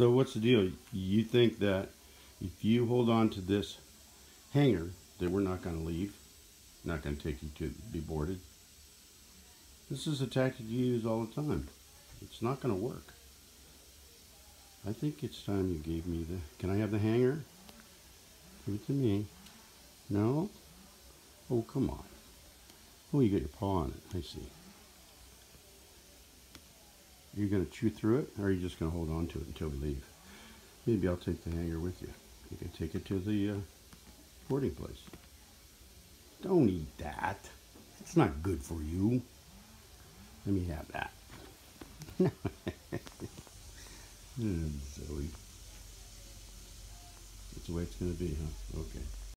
So what's the deal? You think that if you hold on to this hanger that we're not going to leave, not going to take you to be boarded. This is a tactic you use all the time. It's not going to work. I think it's time you gave me the... Can I have the hanger? Give it to me. No? Oh, come on. Oh, you got your paw on it. I see. You're going to chew through it, or are you just going to hold on to it until we leave? Maybe I'll take the hanger with you. You can take it to the uh, boarding place. Don't eat that. It's not good for you. Let me have that. Hmm, Zoey. That's the way it's going to be, huh? Okay.